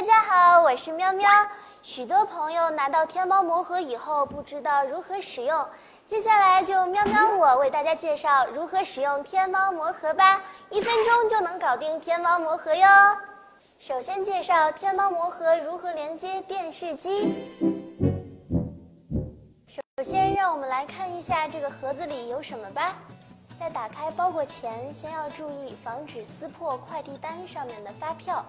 大家好，我是喵喵。许多朋友拿到天猫魔盒以后不知道如何使用，接下来就喵喵我为大家介绍如何使用天猫魔盒吧，一分钟就能搞定天猫魔盒哟。首先介绍天猫魔盒如何连接电视机。首先，让我们来看一下这个盒子里有什么吧。在打开包裹前，先要注意防止撕破快递单上面的发票。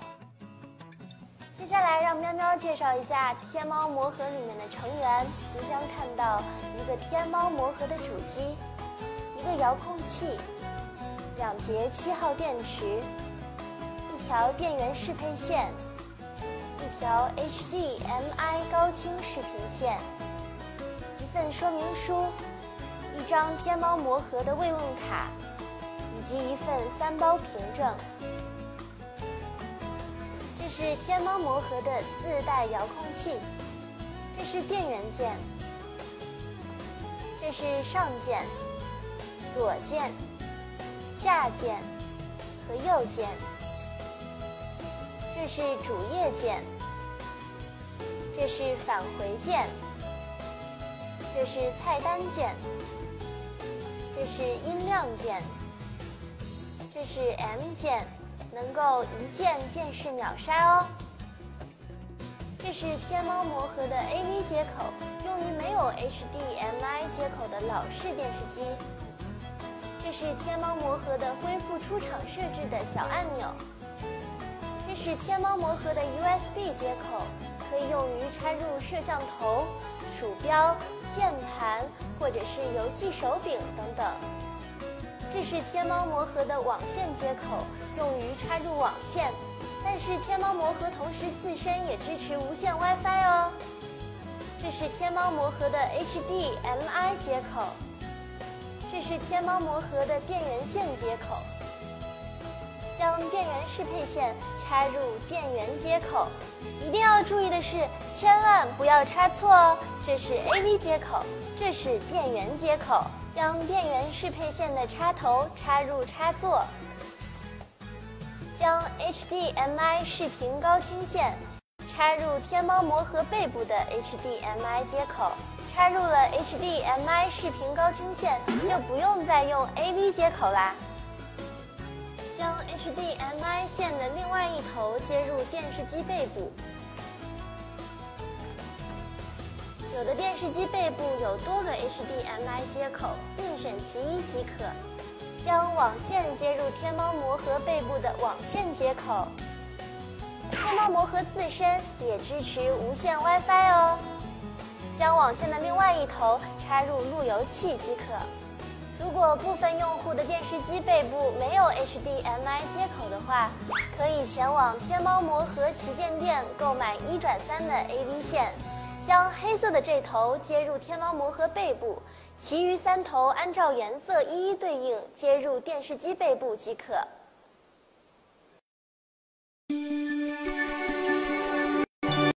接下来，让喵喵介绍一下天猫魔盒里面的成员。您将看到一个天猫魔盒的主机，一个遥控器，两节七号电池，一条电源适配线，一条 HDMI 高清视频线，一份说明书。一张天猫魔盒的慰问卡，以及一份三包凭证。是天猫魔盒的自带遥控器，这是电源键，这是上键、左键、下键和右键，这是主页键，这是返回键，这是菜单键。这是音量键，这是 M 键，能够一键电视秒杀哦。这是天猫魔盒的 AV 接口，用于没有 HDMI 接口的老式电视机。这是天猫魔盒的恢复出厂设置的小按钮。这是天猫魔盒的 USB 接口，可以用于插入摄像头。鼠标、键盘或者是游戏手柄等等。这是天猫魔盒的网线接口，用于插入网线。但是天猫魔盒同时自身也支持无线 WiFi 哦。这是天猫魔盒的 HDMI 接口。这是天猫魔盒的电源线接口。将电源适配线插入电源接口，一定要注意的是，千万不要插错哦。这是 AV 接口，这是电源接口。将电源适配线的插头插入插座，将 HDMI 视频高清线插入天猫魔盒背部的 HDMI 接口。插入了 HDMI 视频高清线，就不用再用 AV 接口啦。将 HDMI 线的另外一头接入电视机背部。有的电视机背部有多个 HDMI 接口，任选其一即可。将网线接入天猫魔盒背部的网线接口。天猫魔盒自身也支持无线 WiFi 哦。将网线的另外一头插入路由器即可。如果部分用户的电视机背部没有 HDMI 接口的话，可以前往天猫魔盒旗舰店购买一转三的 AV 线，将黑色的这头接入天猫魔盒背部，其余三头按照颜色一一对应接入电视机背部即可。